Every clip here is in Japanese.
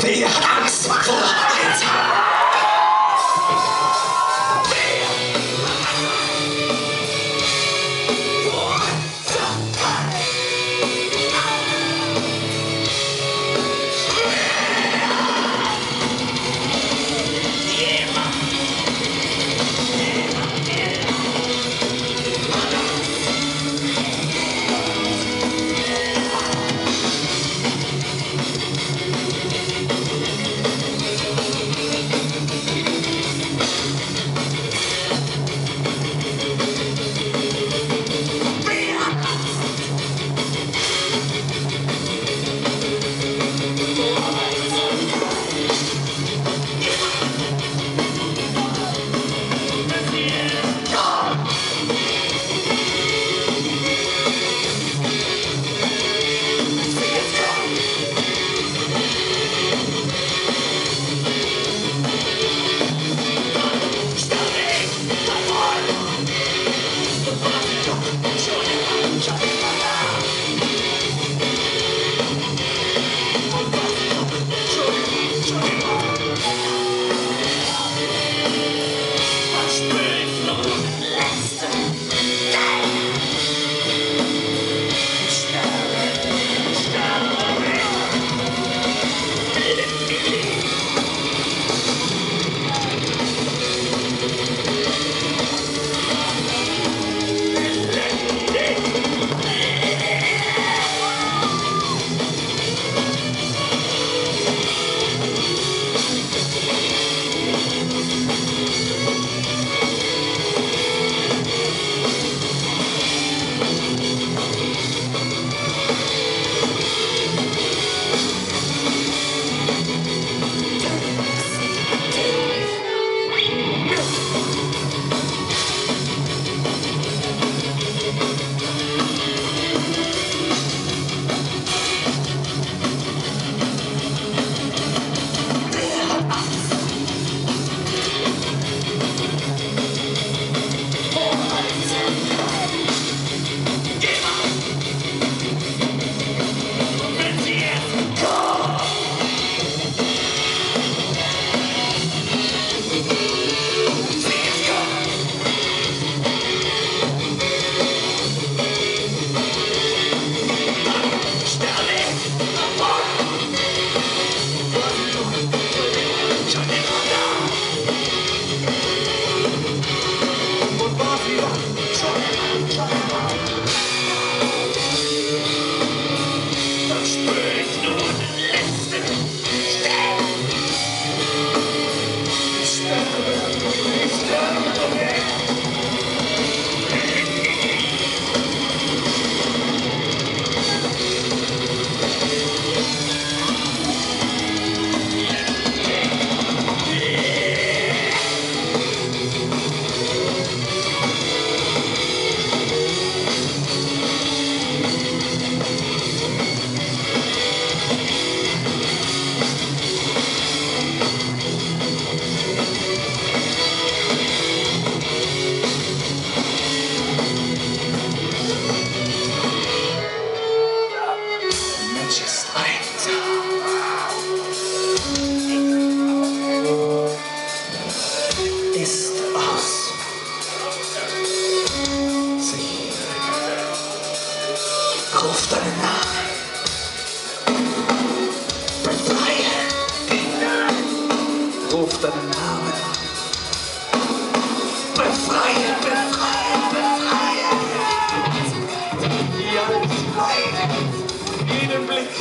Wer hat Angst vor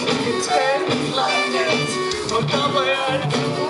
It's a light, on of